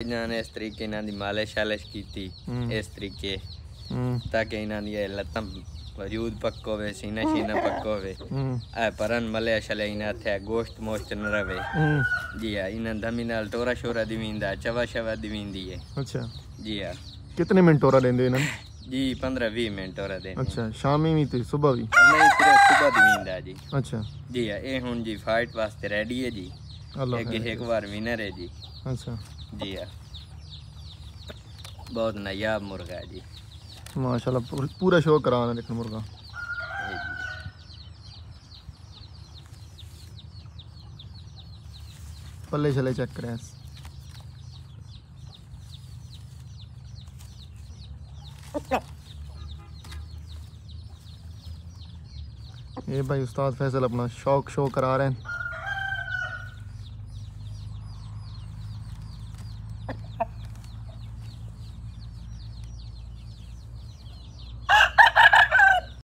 ਜਾਨ ਇਸ ਤਰੀਕੇ ਇਹਨਾਂ ਦੀ ਮਾਲਿਸ਼ ਸ਼ਾਲਿਸ਼ ਕੀਤੀ ਹੂੰ। ਇਸ ਤਰੀਕੇ ਹੂੰ ਤਾਂ ਕਿ ਇਹਨਾਂ ਦੀ ਇਹ ਲੱਤਾਂ ਵਜੂਦ ਪੱਕੋ ਹੋਵੇ ਸੀਨਾ ਸ਼ੀਨਾ ਪੱਕੋ ਹੋਵੇ ਹੂੰ ਇਹ ਪਰਨ ਮਲੇ ਸ਼ਲੇ ਇਹਨਾਂ ਤੇ ਗੋਸ਼ਤ ਮੋਸ਼ਤ ਨ ਰਵੇ ਹੂੰ ਜੀ ਆ ਇਹਨਾਂ ਧਮੀ ਨਾਲ ਟੋਰਾ ਸ਼ੋਰਾ ਦਿਵਿੰਦਾ ਚਵਾ ਸ਼ਵਾ ਦਿਵਿੰਦੀ ਹੈ ਅੱਛਾ ਜੀ ਆ ਕਿੰਨੇ ਮਿੰਟ ਹੋਰਾ ਲੈਂਦੇ ਇਹਨਾਂ ਨੂੰ ਜੀ 15 20 ਮਿੰਟ ਹੋਰ ਦੇ ਅੱਛਾ ਸ਼ਾਮੀ ਵੀ ਤੇ ਸਵੇਰ ਵੀ ਨਹੀਂ ਸਿਰਫ ਸਵੇਰ ਦਿਵਿੰਦਾ ਜੀ ਅੱਛਾ ਜੀ ਆ ਇਹ ਹੁਣ ਜੀ ਫਾਈਟ ਵਾਸਤੇ ਰੈਡੀ ਹੈ ਜੀ एक बार विनर है जी। अच्छा। जी हाँ। बहुत मुर्गा है जी। माशाल्लाह पूरा शो कराना लेकिन मुर्गा। हाँ पल्ले छले चेक करें। अच्छा। ये भाई उस्ताद फैसल अपना शौक शो करा रहे हैं।